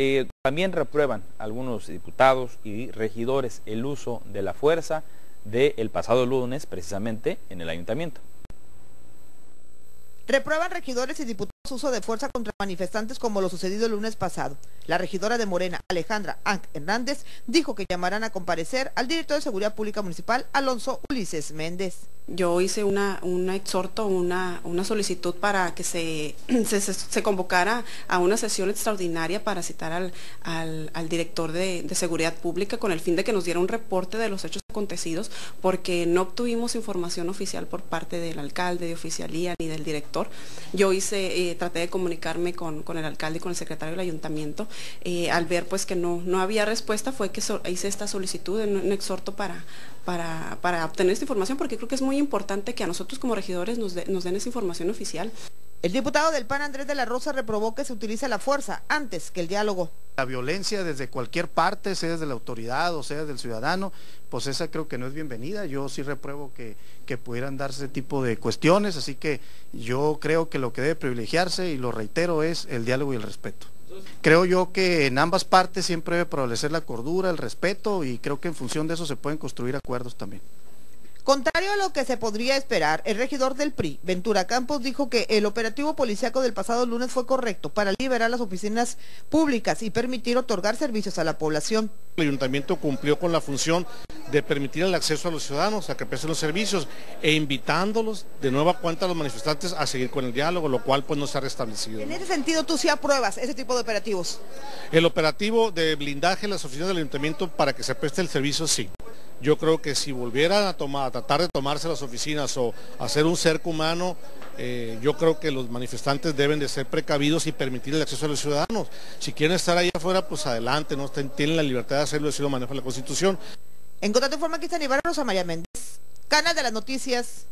eh, también reprueban algunos diputados y regidores el uso de la fuerza del pasado lunes precisamente en el ayuntamiento. Reprueban regidores y diputados uso de fuerza contra manifestantes como lo sucedido el lunes pasado. La regidora de Morena, Alejandra Anc Hernández, dijo que llamarán a comparecer al director de Seguridad Pública Municipal, Alonso Ulises Méndez. Yo hice una, una exhorto, una, una solicitud para que se, se, convocara a una sesión extraordinaria para citar al, al, director de, de, Seguridad Pública con el fin de que nos diera un reporte de los hechos acontecidos, porque no obtuvimos información oficial por parte del alcalde, de oficialía ni del director. Yo hice, eh, traté de comunicarme con, con, el alcalde y con el secretario del ayuntamiento. Eh, al ver pues que no, no había respuesta fue que hice esta solicitud, un, un exhorto para, para, para obtener esta información, porque creo que es muy importante que a nosotros como regidores nos, nos den esa información oficial. El diputado del PAN, Andrés de la Rosa, reprobó que se utilice la fuerza antes que el diálogo. La violencia desde cualquier parte, sea desde la autoridad o sea del ciudadano, pues esa creo que no es bienvenida. Yo sí repruebo que, que pudieran darse ese tipo de cuestiones, así que yo creo que lo que debe privilegiarse, y lo reitero, es el diálogo y el respeto. Creo yo que en ambas partes siempre debe prevalecer la cordura, el respeto, y creo que en función de eso se pueden construir acuerdos también. Contrario a lo que se podría esperar, el regidor del PRI, Ventura Campos, dijo que el operativo policiaco del pasado lunes fue correcto para liberar las oficinas públicas y permitir otorgar servicios a la población. El ayuntamiento cumplió con la función de permitir el acceso a los ciudadanos a que presten los servicios e invitándolos de nueva cuenta a los manifestantes a seguir con el diálogo, lo cual pues no se ha restablecido. En ese sentido, ¿tú sí apruebas ese tipo de operativos? El operativo de blindaje en las oficinas del ayuntamiento para que se preste el servicio, sí. Yo creo que si volvieran a, tomar, a tratar de tomarse las oficinas o hacer un cerco humano, eh, yo creo que los manifestantes deben de ser precavidos y permitir el acceso a los ciudadanos. Si quieren estar ahí afuera, pues adelante, ¿no? tienen la libertad de hacerlo, si lo maneja la Constitución. En contacto informa Cristian Ibarra Rosa María Méndez, Canal de las Noticias,